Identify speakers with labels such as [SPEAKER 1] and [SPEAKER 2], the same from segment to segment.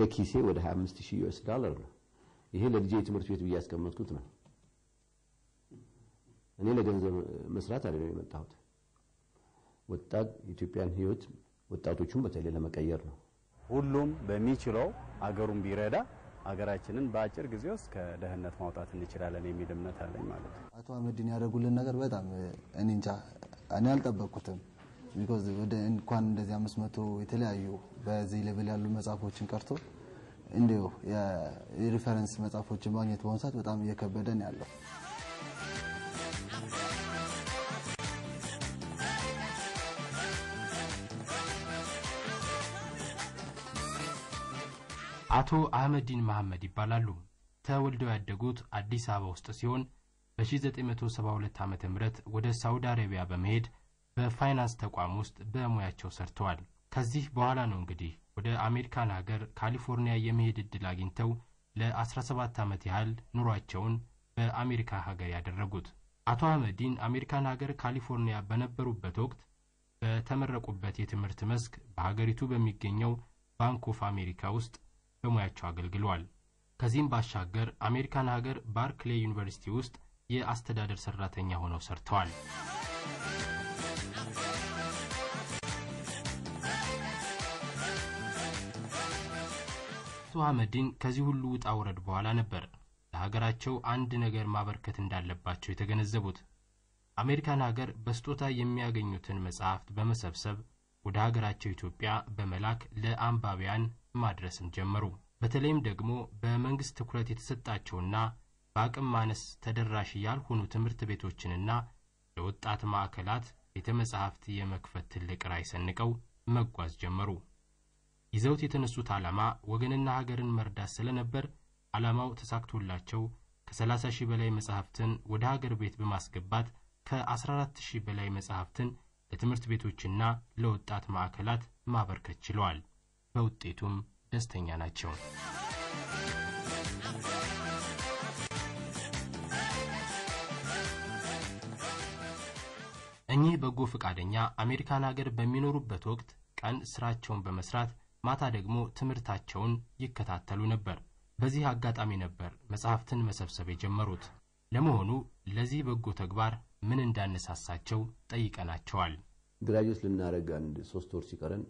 [SPEAKER 1] ከኪሴ ወደ 25 ሺህ US ዶላር ነው። ይሄ ለልጄ የትምህርት ቤት ብዬ ያስቀመጥኩት ነው። እኔ ለገንዘብ መስራት አይደለም የመጣሁት። ወጣት የኢትዮጵያን ህይወት ወጣቶቹን በተለይ ለመቀየር ነው።
[SPEAKER 2] ሁሉም በሚችለው አገሩን ቢረዳ አገራችንን በአጭር ጊዜ ውስጥ ከድህነት ማውጣት እንችላለን የሚል እምነት አለኝ ማለት ነው።
[SPEAKER 3] አቶ አህመዲን ያደረጉልን ነገር በጣም እኔ እንጃ እኔ አልጠበቅኩትም። because ወደ እንኳን እንደዚህ አምስት መቶ የተለያዩ በዚህ level ያሉ መጽሐፎችን ቀርቶ እንዲሁ የ reference መጽሐፎችን ማግኘት በአሁኑ ሰዓት በጣም እየከበደን ያለው
[SPEAKER 4] አቶ አህመዲን መሐመድ ይባላሉ። ተወልደው ያደጉት አዲስ አበባ ውስጥ ሲሆን በ1972 ዓ ም ወደ ሳውዲ አረቢያ በመሄድ በፋይናንስ ተቋም ውስጥ በሙያቸው ሰርተዋል። ከዚህ በኋላ ነው እንግዲህ ወደ አሜሪካን ሀገር ካሊፎርኒያ የመሄድ ዕድል አግኝተው ለ17 ዓመት ያህል ኑሯቸውን በአሜሪካ ሀገር ያደረጉት። አቶ አህመዲን አሜሪካን ሀገር ካሊፎርኒያ በነበሩበት ወቅት በተመረቁበት የትምህርት መስክ በሀገሪቱ በሚገኘው ባንክ ኦፍ አሜሪካ ውስጥ በሙያቸው አገልግለዋል። ከዚህም ባሻገር አሜሪካን ሀገር ባርክሌ ዩኒቨርሲቲ ውስጥ የአስተዳደር ሰራተኛ ሆነው ሰርተዋል። አቶ አህመዲን ከዚህ ሁሉ ውጣ ውረድ በኋላ ነበር ለሀገራቸው አንድ ነገር ማበርከት እንዳለባቸው የተገነዘቡት። አሜሪካን ሀገር በስጦታ የሚያገኙትን መጽሐፍት በመሰብሰብ ወደ ሀገራቸው ኢትዮጵያ በመላክ ለአንባቢያን ማድረስም ጀመሩ። በተለይም ደግሞ በመንግስት ትኩረት የተሰጣቸውና በአቅም ማነስ ተደራሽ ያልሆኑ ትምህርት ቤቶችንና ለወጣት ማዕከላት ቤተ መጻሕፍት የመክፈት ትልቅ ራዕይ ሰንቀው መጓዝ ጀመሩ። ይዘውት የተነሱት ዓላማ ወገንና ሀገርን መርዳት ስለነበር ዓላማው ተሳክቶላቸው ከ30 ሺህ በላይ መጻሕፍትን ወደ ሀገር ቤት በማስገባት ከ14 ሺህ በላይ መጻሕፍትን ለትምህርት ቤቶችና ለወጣት ማዕከላት ማበርከት ችለዋል። በውጤቱም ደስተኛ ናቸው። እኚህ በጎ ፈቃደኛ አሜሪካን ሀገር በሚኖሩበት ወቅት ቀን ስራቸውን በመስራት ማታ ደግሞ ትምህርታቸውን ይከታተሉ ነበር። በዚህ አጋጣሚ ነበር መጽሐፍትን መሰብሰብ የጀመሩት። ለመሆኑ ለዚህ በጎ ተግባር ምን እንዳነሳሳቸው ጠይቀናቸዋል።
[SPEAKER 1] graduate ልናደርግ አንድ ሶስት ወር ሲቀረን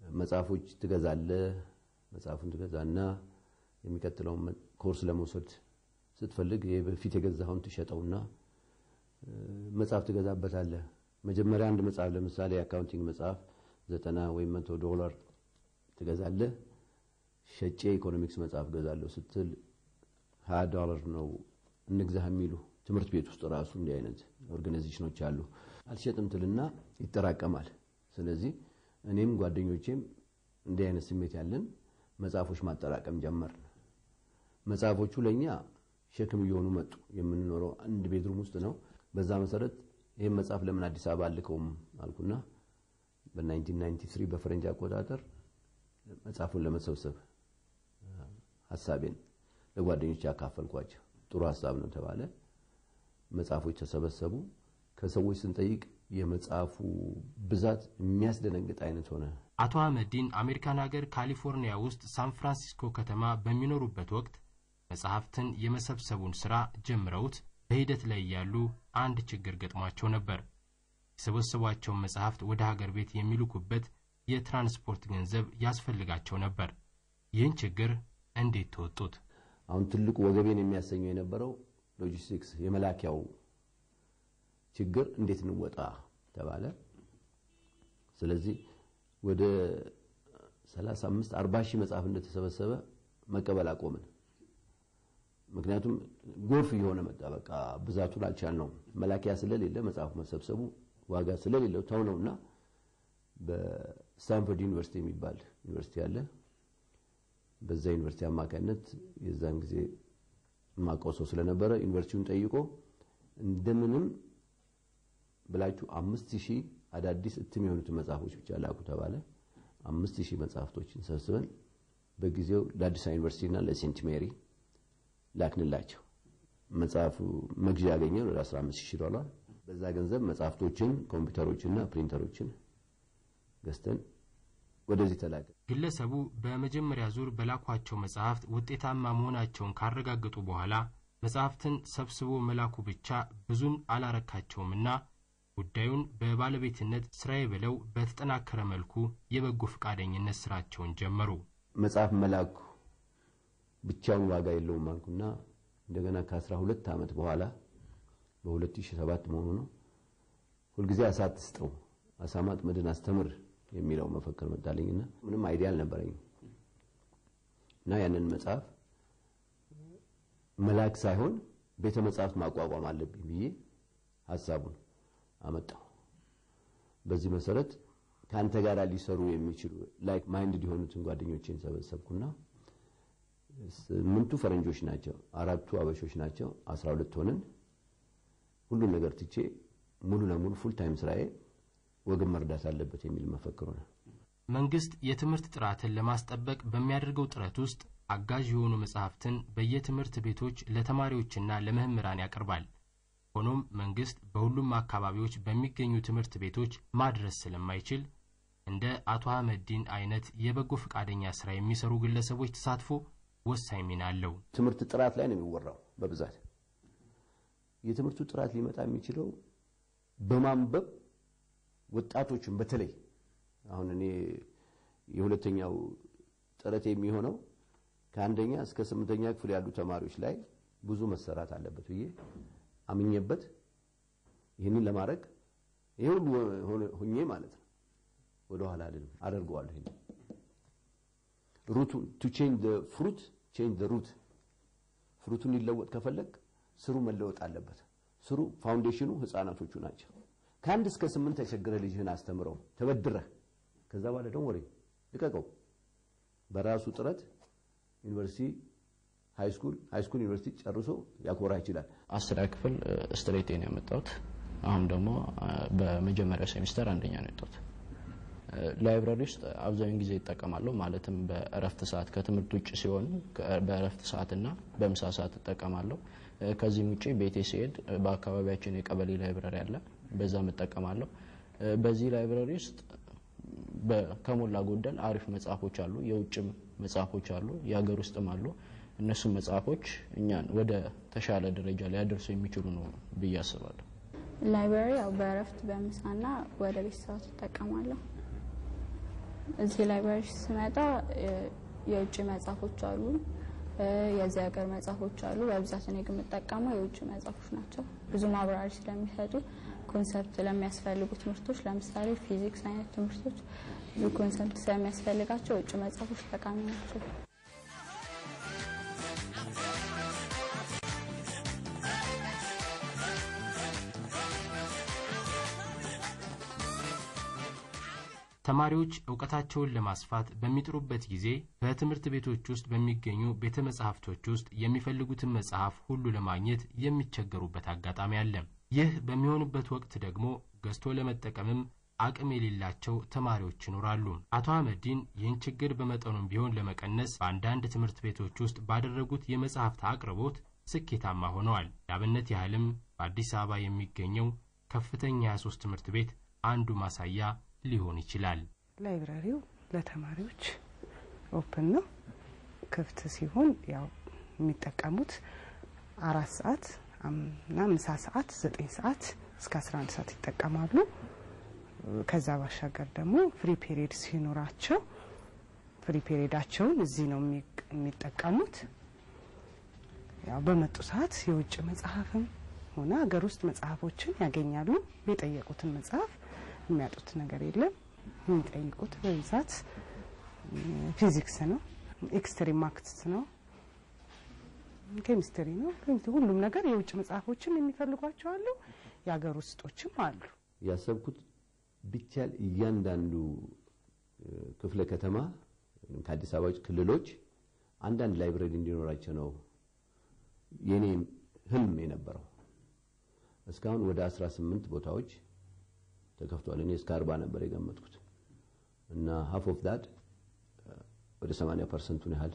[SPEAKER 1] መጽሐፎች ትገዛለህ። መጽሐፉን ትገዛና የሚቀጥለውን ኮርስ ለመውሰድ ስትፈልግ በፊት የገዛኸውን ትሸጠውና መጽሐፍ ትገዛበታለህ። መጀመሪያ አንድ መጽሐፍ ለምሳሌ የ accounting መጽሐፍ ዘጠና ወይም መቶ ዶላር ትገዛለህ። ሸጬ ኢኮኖሚክስ መጽሐፍ ገዛለሁ ስትል ሀያ ዶላር ነው እንግዛህ የሚሉ ትምህርት ቤት ውስጥ ራሱ እንዲህ አይነት organization ኦች አሉ። አልሸጥም ትልና ይጠራቀማል። ስለዚህ እኔም ጓደኞቼም እንዲህ አይነት ስሜት ያለን መጽሐፎች ማጠራቀም ጀመርን። መጽሐፎቹ ለእኛ ሸክም እየሆኑ መጡ። የምንኖረው አንድ bedroom ውስጥ ነው። በዛ መሰረት ይህም መጽሐፍ ለምን አዲስ አበባ አልልከውም አልኩና በ1993 በፈረንጅ አቆጣጠር መጽሐፉን ለመሰብሰብ ሀሳቤን ለጓደኞች ያካፈልኳቸው። ጥሩ ሀሳብ ነው ተባለ። መጽሐፎች ተሰበሰቡ። ከሰዎች ስንጠይቅ የመጽሐፉ ብዛት የሚያስደነግጥ አይነት ሆነ።
[SPEAKER 4] አቶ አህመዲን አሜሪካን ሀገር ካሊፎርኒያ ውስጥ ሳን ፍራንሲስኮ ከተማ በሚኖሩበት ወቅት መጽሐፍትን የመሰብሰቡን ሥራ ጀምረውት በሂደት ላይ ያሉ አንድ ችግር ገጥሟቸው ነበር። የሰበሰቧቸውን መጽሐፍት ወደ ሀገር ቤት የሚልኩበት የትራንስፖርት ገንዘብ ያስፈልጋቸው ነበር። ይህን ችግር እንዴት ተወጡት?
[SPEAKER 1] አሁን ትልቁ ወገቤን የሚያሰኘው የነበረው ሎጂስቲክስ የመላኪያው ችግር እንዴት እንወጣ ተባለ። ስለዚህ ወደ 35 40 ሺህ መጽሐፍ እንደተሰበሰበ መቀበል አቆምን። ምክንያቱም ጎርፍ እየሆነ መጣ። በቃ ብዛቱን አልቻልነውም። መላኪያ ስለሌለ መጽሐፉ መሰብሰቡ ዋጋ ስለሌለው ተው ነውና በስታንፈርድ ዩኒቨርሲቲ የሚባል ዩኒቨርሲቲ አለ። በዛ ዩኒቨርሲቲ አማካኝነት የዛን ጊዜ የማውቀው ሰው ስለነበረ ዩኒቨርሲቲውን ጠይቆ እንደምንም ብላችሁ አምስት ሺህ አዳዲስ እትም የሆኑትን መጽሐፎች ብቻ ላኩ ተባለ። አምስት ሺህ መጽሐፍቶችን ሰብስበን በጊዜው ለአዲስ አበባ ዩኒቨርሲቲና ለሴንት ሜሪ ላክንላቸው። መጽሐፉ መግዣ ያገኘን ወደ 15 ሺህ ዶላር። በዛ ገንዘብ መጽሐፍቶችን፣ ኮምፒውተሮችና ፕሪንተሮችን ገዝተን ወደዚህ ተላከ።
[SPEAKER 4] ግለሰቡ በመጀመሪያ ዙር በላኳቸው መጽሐፍት ውጤታማ መሆናቸውን ካረጋገጡ በኋላ መጽሐፍትን ሰብስቦ መላኩ ብቻ ብዙም አላረካቸውምና ጉዳዩን በባለቤትነት ስራዬ ብለው በተጠናከረ መልኩ የበጎ ፈቃደኝነት ስራቸውን ጀመሩ።
[SPEAKER 1] መጽሐፍ መላኩ ብቻውን ዋጋ የለውም አልኩና እንደገና ከአስራ ሁለት ዓመት በኋላ በ2007 መሆኑ ነው ሁልጊዜ አሳ አትስጠው አሳ ማጥመድን አስተምር የሚለው መፈክር መጣልኝና ምንም አይዲያ አልነበረኝም እና ያንን መጽሐፍ መላክ ሳይሆን ቤተ መጽሐፍት ማቋቋም አለብኝ ብዬ ሀሳቡን አመጣው። በዚህ መሰረት ከአንተ ጋር ሊሰሩ የሚችሉ like mind የሆኑትን ጓደኞችን ሰበሰብኩና ስምንቱ ፈረንጆች ናቸው፣ አራቱ አበሾች ናቸው። አስራ ሁለት ሆነን ሁሉን ነገር ትቼ ሙሉ ለሙሉ full time ስራዬ ወገን መርዳት አለበት የሚል መፈክሩ ነው።
[SPEAKER 4] መንግስት የትምህርት ጥራትን ለማስጠበቅ በሚያደርገው ጥረት ውስጥ አጋዥ የሆኑ መጽሐፍትን በየትምህርት ቤቶች ለተማሪዎችና ለመምህራን ያቀርባል። ሆኖም መንግስት በሁሉም አካባቢዎች በሚገኙ ትምህርት ቤቶች ማድረስ ስለማይችል እንደ አቶ አህመዲን አይነት የበጎ ፈቃደኛ ስራ የሚሰሩ ግለሰቦች ተሳትፎ ወሳኝ ሚና አለው።
[SPEAKER 1] ትምህርት ጥራት ላይ ነው የሚወራው በብዛት። የትምህርቱ ጥራት ሊመጣ የሚችለው በማንበብ ወጣቶችን በተለይ አሁን እኔ የሁለተኛው ጥረት የሚሆነው ከአንደኛ እስከ ስምንተኛ ክፍል ያሉ ተማሪዎች ላይ ብዙ መሰራት አለበት ብዬ አምኜበት ይህንን ለማድረግ ይሄ ሁሉ ሆኜ ማለት ነው ወደ ኋላ አልልም፣ አደርገዋለሁ። root ኡ to change the fruit change the root። fruit ኡን ሊለወጥ ከፈለግ ስሩ መለወጥ አለበት። ስሩ foundation ኡ ህፃናቶቹ ናቸው። ከአንድ እስከ ስምንት ተቸግረህ ልጅህን አስተምረው ተበድረህ፣ ከዛ በኋላ ደግሞ ወሬ ልቀቀው። በራሱ ጥረት ዩኒቨርሲቲ high school high school ዩኒቨርሲቲ ጨርሶ ያኮራ ይችላል።
[SPEAKER 5] አስረኛ ክፍል straight ነው ያመጣሁት። አሁን ደግሞ በመጀመሪያ ሴሚስተር አንደኛ ነው የወጣሁት። library ውስጥ አብዛኛውን ጊዜ ይጠቀማለሁ። ማለትም በእረፍት ሰዓት ከትምህርት ውጭ ሲሆኑ በእረፍት ሰዓትና በምሳ ሰዓት እጠቀማለሁ። ከዚህም ውጭ ቤቴ ሲሄድ በአካባቢያችን የቀበሌ library አለ፣ በዛም እጠቀማለሁ። በዚህ library ውስጥ ከሞላ ጎደል አሪፍ መጽሐፎች አሉ፣ የውጭም መጽሐፎች አሉ፣ የሀገር ውስጥም አሉ። እነሱም መጽሐፎች እኛን ወደ ተሻለ ደረጃ ሊያደርሱ የሚችሉ ነው ብዬ አስባለሁ።
[SPEAKER 6] library ያው በእረፍት በምሳና ወደ ቤት ሰዓት እጠቀማለሁ። እዚህ library ስመጣ የውጭ መጽሐፎች አሉ፣ የዚህ ሀገር መጽሐፎች አሉ። በብዛት እኔ ግን የምጠቀመው የውጭ መጽሐፎች ናቸው። ብዙ ማብራሪያ ስለሚሰጡ concept ለሚያስፈልጉ ትምህርቶች ለምሳሌ ፊዚክስ አይነት ትምህርቶች ብዙ concept ስለሚያስፈልጋቸው የውጭ መጽሐፎች ጠቃሚ ናቸው።
[SPEAKER 4] ተማሪዎች እውቀታቸውን ለማስፋት በሚጥሩበት ጊዜ በትምህርት ቤቶች ውስጥ በሚገኙ ቤተ መጻሕፍቶች ውስጥ የሚፈልጉትን መጽሐፍ ሁሉ ለማግኘት የሚቸገሩበት አጋጣሚ አለ። ይህ በሚሆንበት ወቅት ደግሞ ገዝቶ ለመጠቀምም አቅም የሌላቸው ተማሪዎች ይኖራሉ። አቶ አህመዲን ይህን ችግር በመጠኑም ቢሆን ለመቀነስ በአንዳንድ ትምህርት ቤቶች ውስጥ ባደረጉት የመጽሐፍት አቅርቦት ስኬታማ ሆነዋል። ለአብነት ያህልም በአዲስ አበባ የሚገኘው ከፍተኛ 23 ትምህርት ቤት አንዱ ማሳያ ሊሆን ይችላል።
[SPEAKER 7] library ው ለተማሪዎች open ነው፣ ክፍት ሲሆን ያው የሚጠቀሙት አራት ሰዓት እና ምሳ ሰዓት ዘጠኝ ሰዓት እስከ 11 ሰዓት ይጠቀማሉ። ከዛ ባሻገር ደግሞ free period ሲኖራቸው free period ኣቸውን እዚህ ነው የሚጠቀሙት። ያው በመጡ ሰዓት የውጭ መጽሐፍም ሆነ ሀገር ውስጥ መጽሐፎችን ያገኛሉ። የጠየቁትን መጽሐፍ የሚያጡት ነገር የለም። የሚጠይቁት በብዛት ፊዚክስ ነው፣ extreme maths ነው፣ ኬሚስትሪ ነው። ሁሉም ነገር የውጭ መጽሐፎችን የሚፈልጓቸው አሉ፣ የሀገር ውስጦችም አሉ።
[SPEAKER 1] ያሰብኩት ቢቻል እያንዳንዱ ክፍለ ከተማ ከአዲስ አበባ ክልሎች አንዳንድ library እንዲኖራቸው ነው የኔ ህልም የነበረው። እስካሁን ወደ 18 ቦታዎች ተከፍቷል። እኔ እስከ 40 ነበር የገመትኩት እና half of that ወደ 80 ፐርሰንቱን ያህል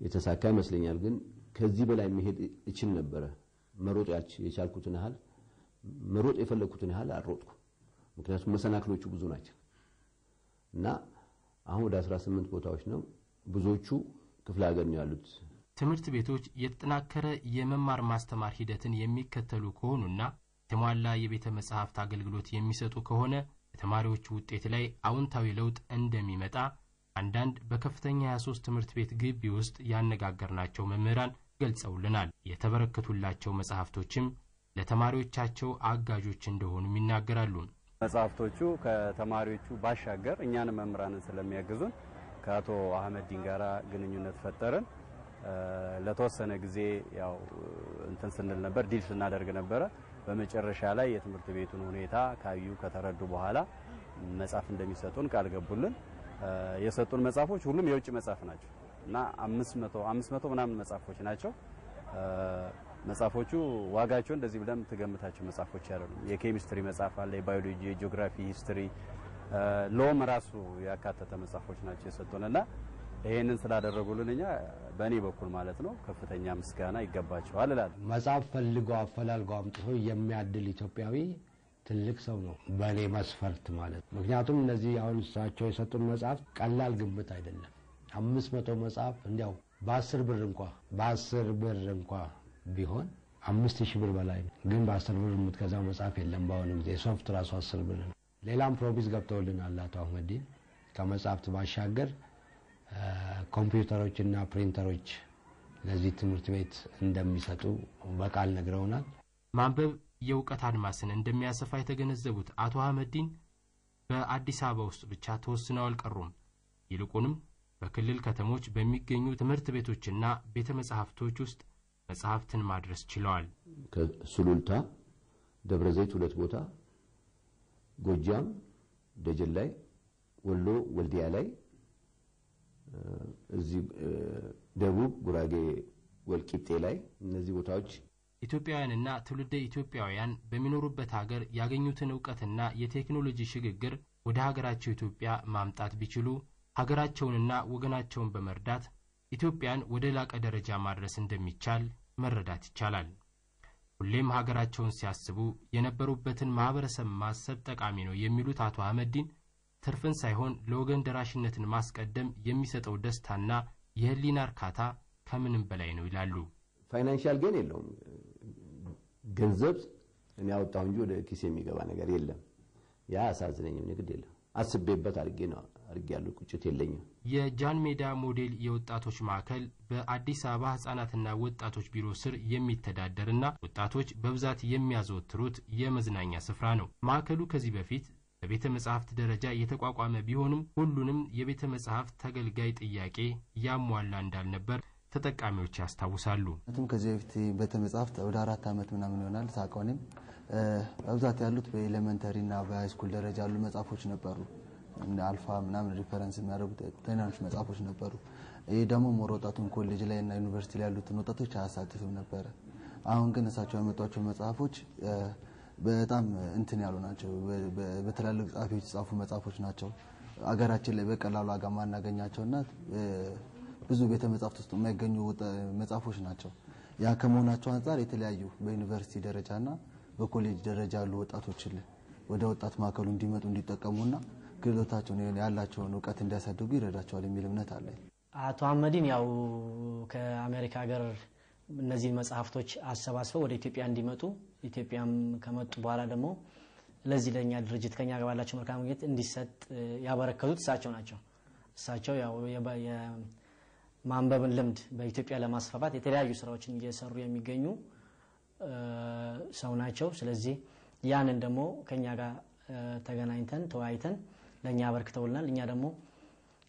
[SPEAKER 1] የተሳካ ይመስለኛል። ግን ከዚህ በላይ መሄድ እችል ነበረ። መሮጥ የቻልኩትን ያህል መሮጥ የፈለግኩትን ያህል አልሮጥኩ። ምክንያቱም መሰናክሎቹ ብዙ ናቸው እና አሁን ወደ 18 ቦታዎች ነው። ብዙዎቹ ክፍለ ሀገር ነው ያሉት።
[SPEAKER 4] ትምህርት ቤቶች የተጠናከረ የመማር ማስተማር ሂደትን የሚከተሉ ከሆኑና የተሟላ የቤተ መጻሕፍት አገልግሎት የሚሰጡ ከሆነ በተማሪዎቹ ውጤት ላይ አዎንታዊ ለውጥ እንደሚመጣ አንዳንድ በከፍተኛ 23 ትምህርት ቤት ግቢ ውስጥ ያነጋገርናቸው መምህራን ገልጸውልናል። የተበረከቱላቸው መጽሐፍቶችም ለተማሪዎቻቸው አጋዦች እንደሆኑም ይናገራሉ።
[SPEAKER 2] መጽሐፍቶቹ ከተማሪዎቹ ባሻገር እኛን መምህራንን ስለሚያግዙን ከአቶ አህመዲን ጋር ግንኙነት ፈጠርን። ለተወሰነ ጊዜ ያው እንትን ስንል ነበር፣ deal ስናደርግ ነበረ። በመጨረሻ ላይ የትምህርት ቤቱን ሁኔታ ካዩ ከተረዱ በኋላ መጽሐፍ እንደሚሰጡን ቃል ገቡልን። የሰጡን መጽሐፎች ሁሉም የውጭ መጽሐፍ ናቸው እና አምስት መቶ አምስት መቶ ምናምን መጽሐፎች ናቸው። መጽሐፎቹ ዋጋቸው እንደዚህ ብለን ምንገምታቸው መጽሐፎች አይደሉም። የኬሚስትሪ መጽሐፍ አለ፣ የባዮሎጂ፣ የጂኦግራፊ፣ history፣ law ም ራሱ ያካተተ መጽሐፎች ናቸው የሰጡንና ይሄንን ስላደረጉልን እኛ በእኔ በኩል ማለት ነው ከፍተኛ ምስጋና ይገባቸዋል እላለሁ።
[SPEAKER 8] መጽሐፍ ፈልገው አፈላልገው አምጥቶ የሚያድል ኢትዮጵያዊ ትልቅ ሰው ነው በእኔ መስፈርት ማለት ምክንያቱም እነዚህ አሁን እሳቸው የሰጡን መጽሐፍ ቀላል ግምት አይደለም። አምስት መቶ መጽሐፍ እንዲያው በአስር ብር እንኳ በአስር ብር እንኳ ቢሆን አምስት ሺህ ብር በላይ ነው። ግን በአስር ብር የምትገዛው መጽሐፍ የለም በአሁኑ ጊዜ ሶፍት ራሱ አስር ብር ነው። ሌላም promise ገብተውልናል አቶ አህመዲን ከመጽሐፍት ባሻገር ኮምፒውተሮችና ፕሪንተሮች ለዚህ ትምህርት ቤት እንደሚሰጡ በቃል ነግረውናል።
[SPEAKER 4] ማንበብ የእውቀት አድማስን እንደሚያሰፋ የተገነዘቡት አቶ አህመዲን በአዲስ አበባ ውስጥ ብቻ ተወስነው አልቀሩም። ይልቁንም በክልል ከተሞች በሚገኙ ትምህርት ቤቶችና ቤተ መጻሕፍቶች ውስጥ መጽሐፍትን ማድረስ ችለዋል።
[SPEAKER 1] ከሱሉልታ ደብረ ዘይት ሁለት ቦታ፣ ጎጃም ደጀን ላይ፣ ወሎ ወልዲያ ላይ፣ እዚህ ደቡብ ጉራጌ ወልቂጤ ላይ እነዚህ ቦታዎች
[SPEAKER 4] ኢትዮጵያውያንና ትውልደ ኢትዮጵያውያን በሚኖሩበት ሀገር ያገኙትን እውቀትና የቴክኖሎጂ ሽግግር ወደ ሀገራቸው ኢትዮጵያ ማምጣት ቢችሉ ሀገራቸውንና ወገናቸውን በመርዳት ኢትዮጵያን ወደ ላቀ ደረጃ ማድረስ እንደሚቻል መረዳት ይቻላል። ሁሌም ሀገራቸውን ሲያስቡ የነበሩበትን ማህበረሰብ ማሰብ ጠቃሚ ነው የሚሉት አቶ አህመዲን ትርፍን ሳይሆን ለወገን ደራሽነትን ማስቀደም የሚሰጠው ደስታና የህሊና እርካታ ከምንም በላይ ነው ይላሉ።
[SPEAKER 1] financial ግን የለውም። ገንዘብ እኔ ያወጣሁ እንጂ ወደ ኪስ የሚገባ ነገር የለም። ያ አያሳዝነኝም ንግድ የለም። አስቤበት አድርጌ ነው አድርጌ ያለው ቁጭት የለኝም።
[SPEAKER 4] የጃን ሜዳ ሞዴል የወጣቶች ማዕከል በአዲስ አበባ ህጻናትና ወጣቶች ቢሮ ስር የሚተዳደርና ወጣቶች በብዛት የሚያዘወትሩት የመዝናኛ ስፍራ ነው። ማዕከሉ ከዚህ በፊት በቤተ መጻሕፍት ደረጃ የተቋቋመ ቢሆንም ሁሉንም የቤተ መጻሕፍት ተገልጋይ ጥያቄ ያሟላ እንዳልነበር ተጠቃሚዎች ያስታውሳሉ።
[SPEAKER 3] ምክንያቱም ከዚህ በፊት ቤተ መጻሕፍት ወደ አራት ዓመት ምናምን ይሆናል እኔም በብዛት ያሉት በ elementary እና በ high school ደረጃ ያሉ መጽሐፎች ነበሩ። አልፋ ምናምን reference የሚያደርጉ ትናንሽ መጽሐፎች ነበሩ። ይህ ደግሞ more ወጣቱን ኮሌጅ ላይ እና ዩኒቨርሲቲ ላይ ያሉትን ወጣቶች አያሳትፍም ነበረ። አሁን ግን እሳቸው ያመጧቸው መጽሐፎች በጣም እንትን ያሉ ናቸው። በትላልቅ ጸሐፊዎች የተጻፉ መጽሐፎች ናቸው። አገራችን ላይ በቀላሉ ዋጋ ማናገኛቸው እና ብዙ ቤተ መጻሕፍት ውስጥ የማይገኙ መጽሐፎች ናቸው። ያ ከመሆናቸው አንጻር የተለያዩ በዩኒቨርሲቲ ደረጃና በኮሌጅ ደረጃ ያሉ ወጣቶችን ወደ ወጣት ማዕከሉ እንዲመጡ እንዲጠቀሙና ክህሎታቸውን ያላቸውን እውቀት እንዲያሳድጉ ይረዳቸዋል የሚል እምነት አለኝ።
[SPEAKER 9] አቶ አህመዲን ያው ከአሜሪካ ሀገር እነዚህን መጽሐፍቶች አሰባስበው ወደ ኢትዮጵያ እንዲመጡ ኢትዮጵያም ከመጡ በኋላ ደግሞ ለዚህ ለእኛ ድርጅት ከኛ ጋር ባላቸው መልካም ግንኙነት እንዲሰጥ ያበረከቱት እሳቸው ናቸው። እሳቸው ያው የማንበብን ልምድ በኢትዮጵያ ለማስፋፋት የተለያዩ ስራዎችን እየሰሩ የሚገኙ ሰው ናቸው። ስለዚህ ያንን ደግሞ ከኛ ጋር ተገናኝተን ተወያይተን ለእኛ አበርክተውልናል። እኛ ደግሞ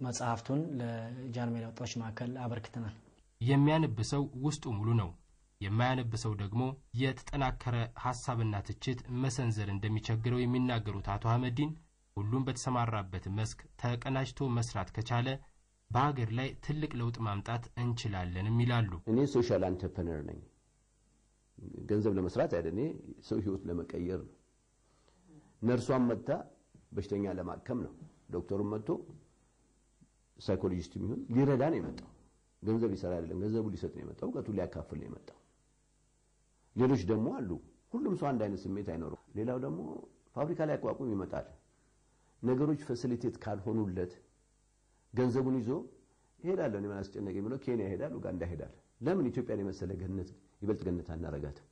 [SPEAKER 9] መጽሐፍቱን ለጃን ሜዳ ወጣቶች ማዕከል አበርክተናል።
[SPEAKER 4] የሚያነብ ሰው ውስጡ ሙሉ ነው። የማያነብ ሰው ደግሞ የተጠናከረ ሀሳብና ትችት መሰንዘር እንደሚቸግረው የሚናገሩት አቶ አህመዲን ሁሉም በተሰማራበት መስክ ተቀናጅቶ መስራት ከቻለ በሀገር ላይ ትልቅ ለውጥ ማምጣት እንችላለንም ይላሉ።
[SPEAKER 1] እኔ social entrepreneur ነኝ። ገንዘብ ለመስራት አይደል፣ እኔ ሰው ህይወት ለመቀየር ነው። ነርሷን መጥታ በሽተኛ ለማከም ነው። ዶክተሩን መጥቶ psychologist የሚሆን ሊረዳ ነው የመጣው። ገንዘብ ሊሰራ አይደለም፣ ገንዘቡ ሊሰጥ ነው የመጣው። እውቀቱ ሊያካፍል ነው የመጣው። ሌሎች ደግሞ አሉ። ሁሉም ሰው አንድ አይነት ስሜት አይኖረው። ሌላው ደግሞ ፋብሪካ ላይ አቋቁም ይመጣል። ነገሮች ፋሲሊቴት ካልሆኑለት ገንዘቡን ይዞ ይሄዳለሁ እኔ ምን አስጨነቀኝ ኬንያ ይሄዳል፣ ኡጋንዳ ይሄዳል። ለምን ኢትዮጵያን የመሰለ ገነት ይበልጥ ገነት አናረጋትም?